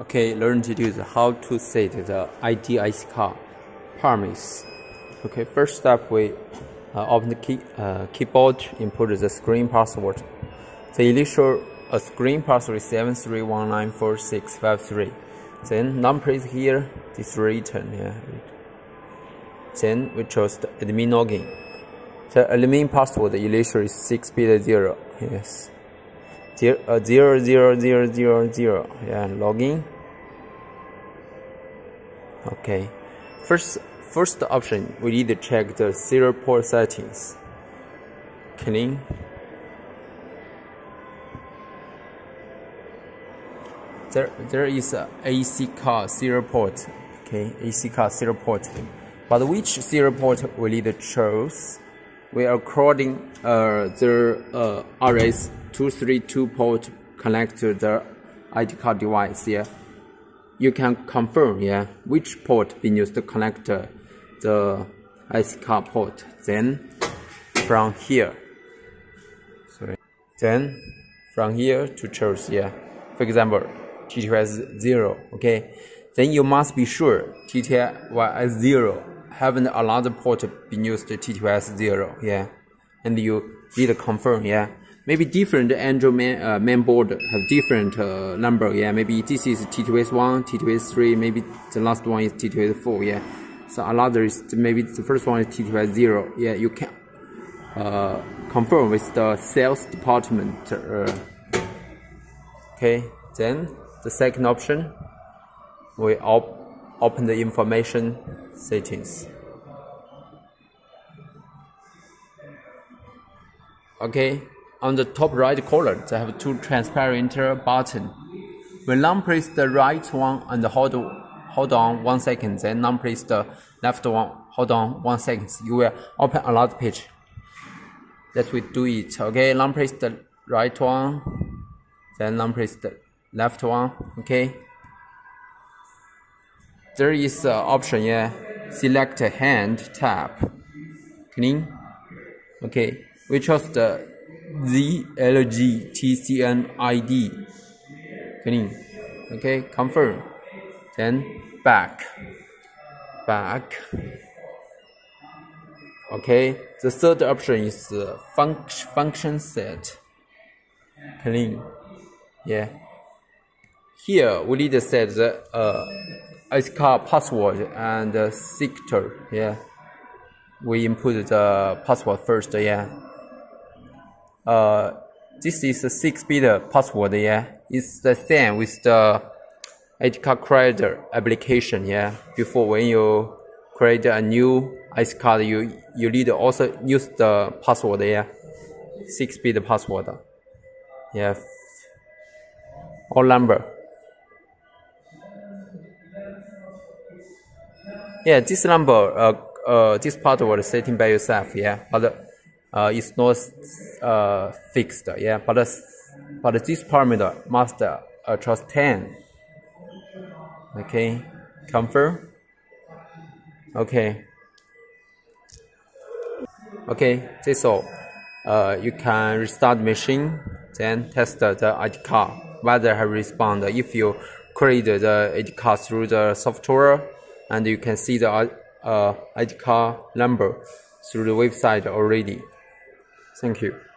Okay, learn to do the how to set the ID IC card parameters. Okay, first step we uh, open the key, uh, keyboard, input the screen password. The initial a screen password is 73194653. Then number is here, this written here. Then we choose the admin login. The admin password initial is 6 bit 0. Yes zero, uh, zero, zero, zero, zero, zero. Yeah, login. Okay. First, first option, we need to check the serial port settings. Clean. There, there is a IC card serial port. Okay, IC card serial port. But which serial port we need to choose? We are according uh, the uh, RS 232 port connect to the ID card device yeah. You can confirm yeah which port being used to connect the IC card port. Then from here. Sorry. Then from here to choose yeah. For example TTS 0 okay? Then you must be sure TTS 0 haven't another port been used TTS 0 yeah and you need to confirm yeah maybe different Android main, uh, board have different uh, number. Yeah, maybe this is T2S1, T2S3, maybe the last one is T2S4. Yeah, so another is maybe the first one is T2S0. Yeah, you can uh, confirm with the sales department. Uh, okay, then the second option, we op open the information settings. Okay, on the top right corner, they have two transparent buttons. When long press the right one and hold, hold on one second, then long press the left one, hold on one second, you will open another page. Let's we do it. Okay, long press the right one, then long press the left one. Okay. There is an option, yeah. Select hand tap. Clean. Okay. We chose the ZLGTCNID. Clean. Okay, confirm. Then back. Back. Okay, the third option is func function set. Clean. Yeah. Here we need to set the uh, IC card password and uh, sector. Yeah. We input the password first. Yeah uh, this is a 6-bit password, yeah. It's the same with the ID card creator application, yeah. Before when you create a new IC card, you, you need to also use the password, yeah. 6-bit password. Yeah. Or number. Yeah, this number, uh, uh, this password setting by yourself, yeah. But uh, is not uh, fixed. Yeah, but uh, but this parameter must uh, trust 10. Okay, confirm. Okay. Okay, that's all. Uh, you can restart the machine, then test the ID card whether have respond. If you create the ID card through the software, and you can see the uh, ID card number through the website already. Thank you.